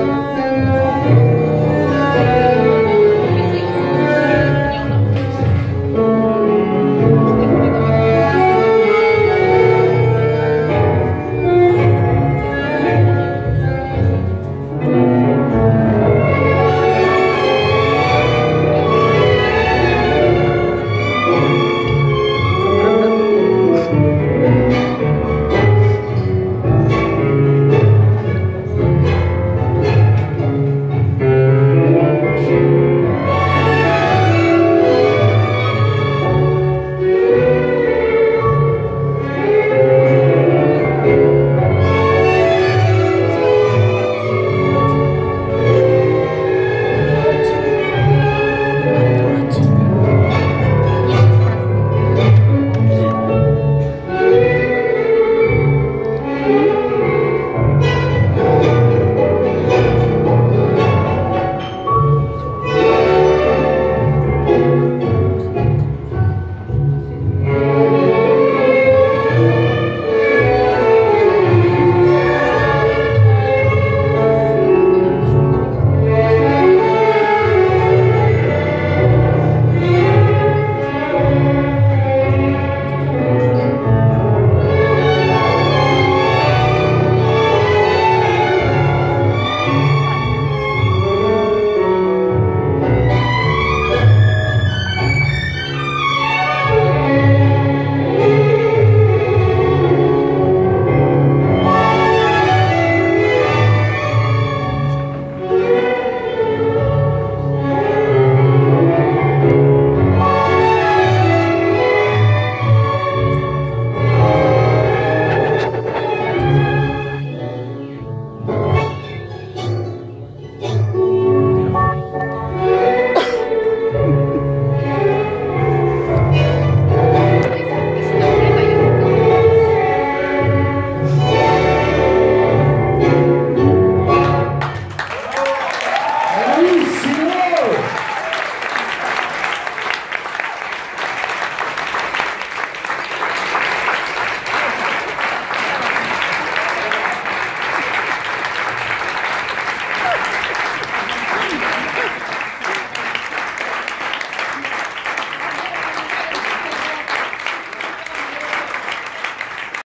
Música